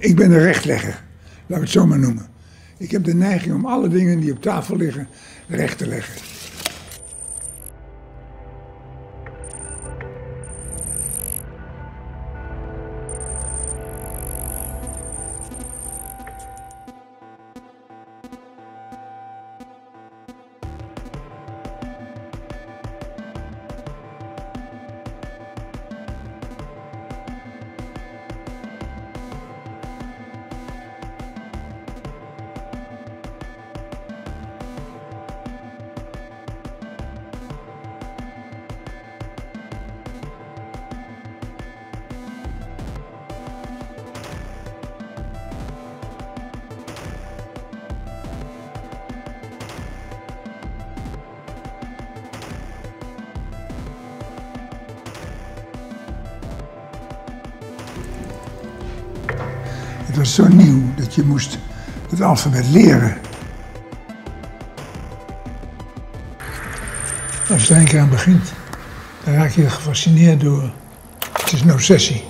Ik ben een rechtlegger, laat ik het zo maar noemen. Ik heb de neiging om alle dingen die op tafel liggen recht te leggen. Het was zo nieuw dat je moest het alfabet leren. Als keer aan begint, dan raak je er gefascineerd door. Het is een obsessie.